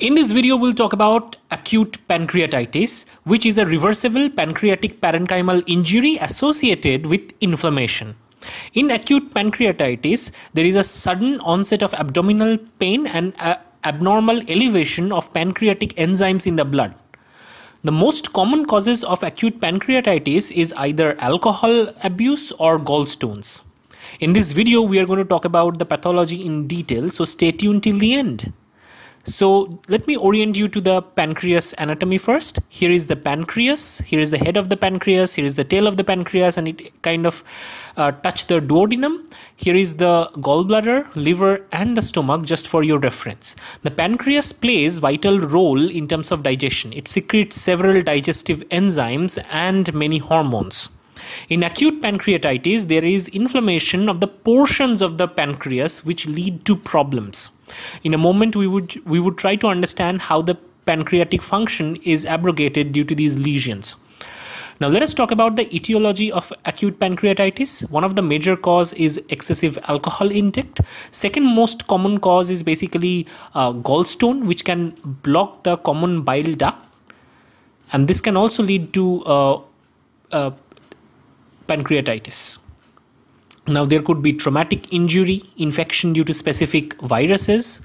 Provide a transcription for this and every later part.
In this video, we'll talk about acute pancreatitis, which is a reversible pancreatic parenchymal injury associated with inflammation. In acute pancreatitis, there is a sudden onset of abdominal pain and abnormal elevation of pancreatic enzymes in the blood. The most common causes of acute pancreatitis is either alcohol abuse or gallstones. In this video, we are going to talk about the pathology in detail, so stay tuned till the end. So let me orient you to the pancreas anatomy first. Here is the pancreas, here is the head of the pancreas, here is the tail of the pancreas and it kind of uh, touch the duodenum. Here is the gallbladder, liver and the stomach just for your reference. The pancreas plays vital role in terms of digestion. It secretes several digestive enzymes and many hormones. In acute pancreatitis, there is inflammation of the portions of the pancreas which lead to problems. In a moment, we would, we would try to understand how the pancreatic function is abrogated due to these lesions. Now let us talk about the etiology of acute pancreatitis. One of the major cause is excessive alcohol intake. Second most common cause is basically uh, gallstone which can block the common bile duct and this can also lead to uh, uh, pancreatitis. Now, there could be traumatic injury, infection due to specific viruses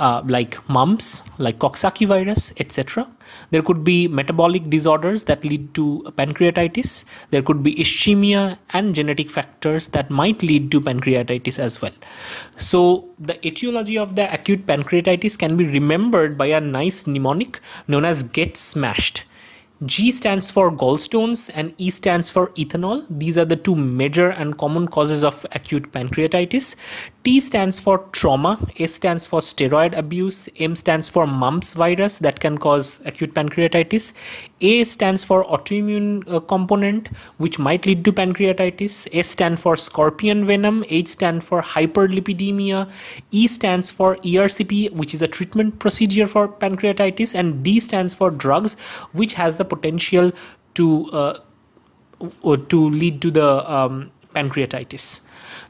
uh, like mumps, like Coxsackie virus, etc. There could be metabolic disorders that lead to pancreatitis. There could be ischemia and genetic factors that might lead to pancreatitis as well. So, the etiology of the acute pancreatitis can be remembered by a nice mnemonic known as get smashed G stands for gallstones and E stands for ethanol. These are the two major and common causes of acute pancreatitis. T stands for trauma, S stands for steroid abuse, M stands for mumps virus that can cause acute pancreatitis, A stands for autoimmune uh, component which might lead to pancreatitis, S stands for scorpion venom, H stands for hyperlipidemia, E stands for ERCP which is a treatment procedure for pancreatitis. And D stands for drugs which has the potential to uh, to lead to the um, pancreatitis.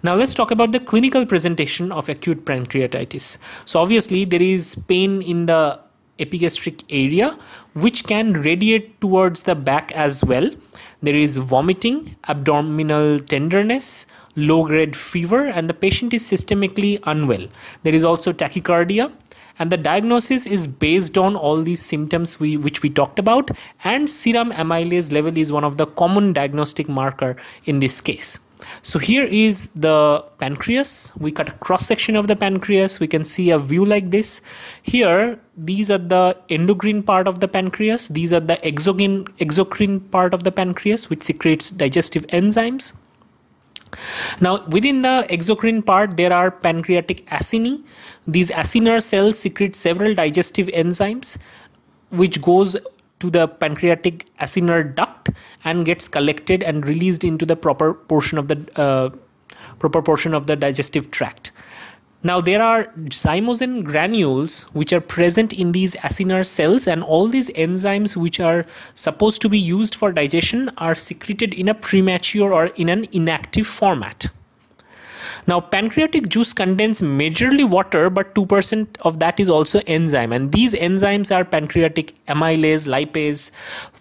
Now let's talk about the clinical presentation of acute pancreatitis. So obviously there is pain in the epigastric area which can radiate towards the back as well. There is vomiting, abdominal tenderness, low grade fever and the patient is systemically unwell. There is also tachycardia and the diagnosis is based on all these symptoms we which we talked about and serum amylase level is one of the common diagnostic marker in this case. So here is the pancreas. We cut a cross section of the pancreas. We can see a view like this. Here, these are the endocrine part of the pancreas. These are the exocrine, exocrine part of the pancreas, which secretes digestive enzymes. Now, within the exocrine part, there are pancreatic acini. These acinar cells secrete several digestive enzymes, which goes to the pancreatic acinar duct and gets collected and released into the proper portion of the uh, proper portion of the digestive tract. Now there are zymogen granules which are present in these acinar cells and all these enzymes which are supposed to be used for digestion are secreted in a premature or in an inactive format. Now, pancreatic juice contains majorly water, but 2% of that is also enzyme. And these enzymes are pancreatic amylase, lipase,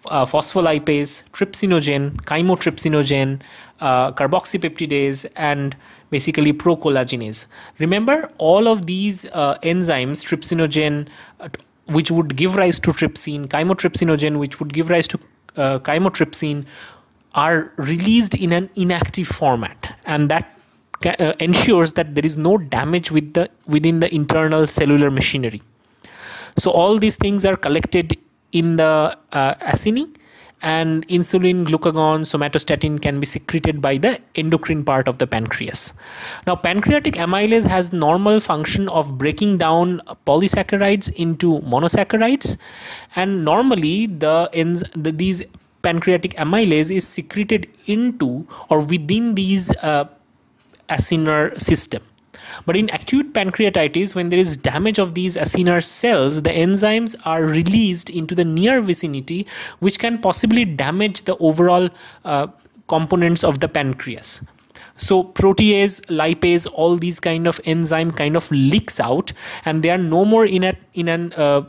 uh, phospholipase, trypsinogen, chymotrypsinogen, uh, carboxypeptidase, and basically procollagenase. Remember, all of these uh, enzymes, trypsinogen, uh, which would give rise to trypsin, chymotrypsinogen, which would give rise to uh, chymotrypsin, are released in an inactive format. And that uh, ensures that there is no damage with the within the internal cellular machinery. So all these things are collected in the uh, acini and insulin glucagon somatostatin can be secreted by the endocrine part of the pancreas. Now pancreatic amylase has normal function of breaking down polysaccharides into monosaccharides and normally the, the these pancreatic amylase is secreted into or within these uh, acinar system. But in acute pancreatitis, when there is damage of these acinar cells, the enzymes are released into the near vicinity, which can possibly damage the overall uh, components of the pancreas. so protease lipase all these kind of enzyme kind of leaks out and they are no more in a in an uh,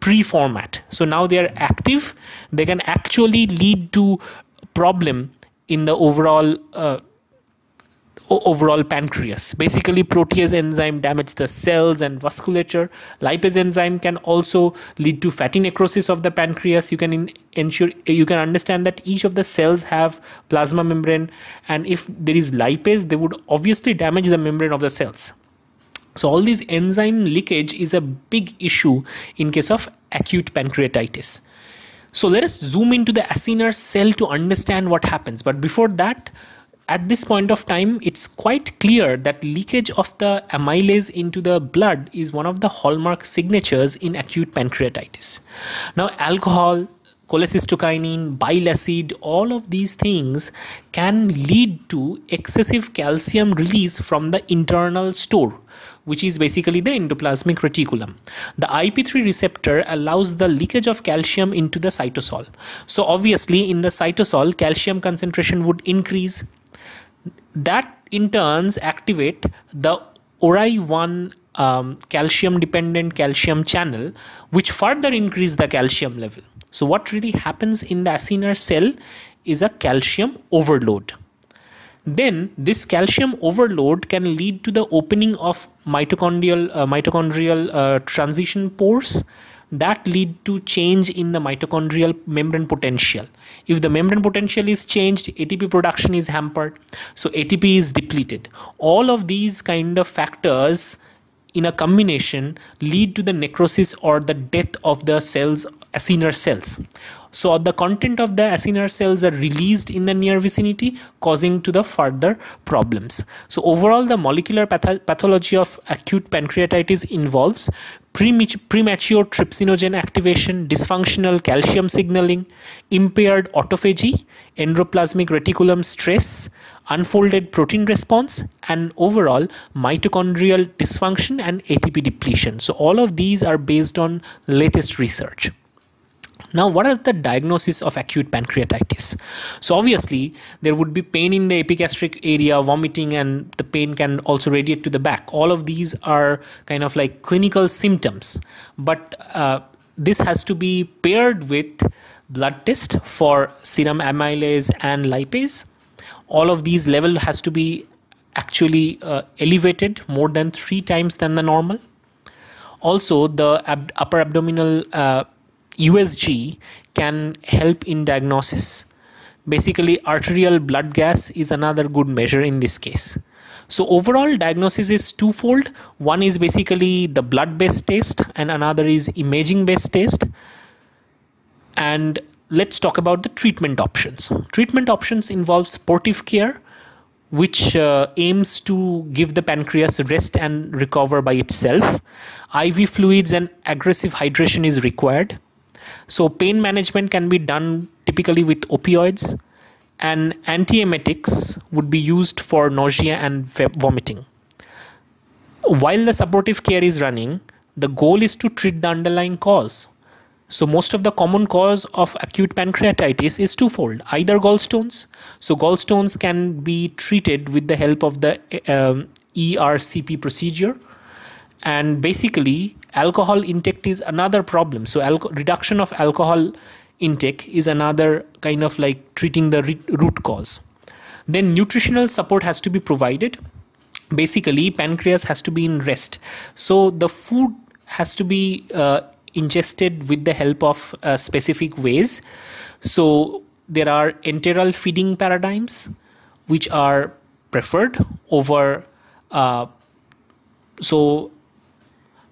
pre-format so now they are active they can actually lead to problem in the overall uh, overall pancreas. Basically, protease enzyme damage the cells and vasculature. Lipase enzyme can also lead to fatty necrosis of the pancreas. You can ensure you can understand that each of the cells have plasma membrane, and if there is lipase, they would obviously damage the membrane of the cells. So all these enzyme leakage is a big issue in case of acute pancreatitis. So let us zoom into the acinar cell to understand what happens. But before that, at this point of time, it's quite clear that leakage of the amylase into the blood is one of the hallmark signatures in acute pancreatitis. Now, alcohol, cholecystokinin, bile acid, all of these things can lead to excessive calcium release from the internal store, which is basically the endoplasmic reticulum. The IP3 receptor allows the leakage of calcium into the cytosol. So obviously in the cytosol, calcium concentration would increase, that in turns activate the ORAI1 um, calcium dependent calcium channel which further increase the calcium level. So what really happens in the acinar cell is a calcium overload. Then this calcium overload can lead to the opening of mitochondrial uh, mitochondrial uh, transition pores that lead to change in the mitochondrial membrane potential. If the membrane potential is changed atp production is hampered so atp is depleted. All of these kind of factors in a combination lead to the necrosis or the death of the cells acinar cells. So the content of the acinar cells are released in the near vicinity causing to the further problems. So overall the molecular path pathology of acute pancreatitis involves premature trypsinogen activation dysfunctional calcium signaling impaired autophagy endoplasmic reticulum stress unfolded protein response and overall mitochondrial dysfunction and atp depletion. So all of these are based on latest research now, what is the diagnosis of acute pancreatitis? So obviously, there would be pain in the epigastric area, vomiting, and the pain can also radiate to the back. All of these are kind of like clinical symptoms, but uh, this has to be paired with blood test for serum amylase and lipase. All of these level has to be actually uh, elevated more than three times than the normal. Also, the ab upper abdominal uh, USG can help in diagnosis. Basically, arterial blood gas is another good measure in this case. So overall diagnosis is twofold. One is basically the blood based test and another is imaging based test. And let's talk about the treatment options. Treatment options involve supportive care which uh, aims to give the pancreas rest and recover by itself. IV fluids and aggressive hydration is required. So pain management can be done typically with opioids and antiemetics would be used for nausea and vomiting. While the supportive care is running, the goal is to treat the underlying cause. So most of the common cause of acute pancreatitis is twofold, either gallstones. So gallstones can be treated with the help of the um, ERCP procedure and basically alcohol intake is another problem. So reduction of alcohol intake is another kind of like treating the root cause. Then nutritional support has to be provided. Basically pancreas has to be in rest. So the food has to be uh, ingested with the help of uh, specific ways. So there are enteral feeding paradigms which are preferred over uh, so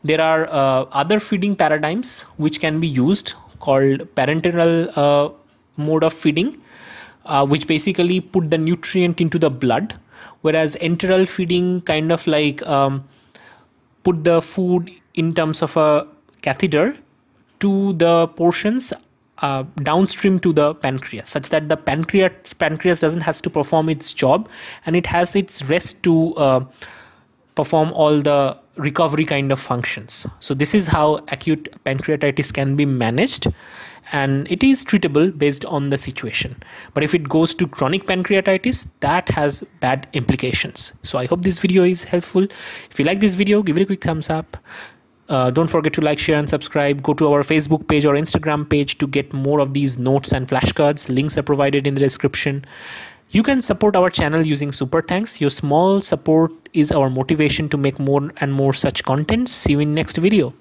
there are uh, other feeding paradigms which can be used called parenteral uh, mode of feeding uh, which basically put the nutrient into the blood. Whereas enteral feeding kind of like um, put the food in terms of a catheter to the portions uh, downstream to the pancreas such that the pancreas pancreas doesn't has to perform its job and it has its rest to uh, perform all the recovery kind of functions. So this is how acute pancreatitis can be managed and it is treatable based on the situation. But if it goes to chronic pancreatitis, that has bad implications. So I hope this video is helpful. If you like this video, give it a quick thumbs up. Uh, don't forget to like, share, and subscribe. Go to our Facebook page or Instagram page to get more of these notes and flashcards. Links are provided in the description. You can support our channel using super thanks. Your small support is our motivation to make more and more such contents. See you in next video.